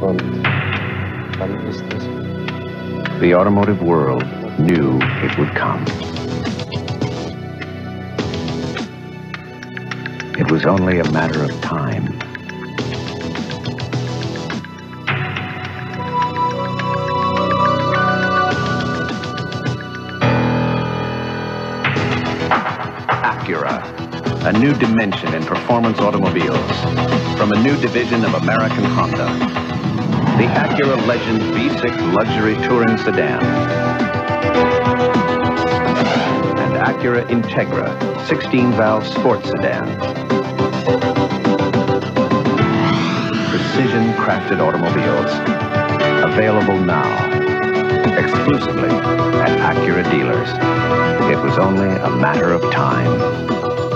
Und ist es. The automotive world knew it would come. It was only a matter of time. Acura, a new dimension in performance automobiles from a new division of American Honda. The Acura Legend V6 luxury touring sedan. And Acura Integra 16-valve sports sedan. Precision crafted automobiles. Available now. Exclusively at Acura dealers. It was only a matter of time.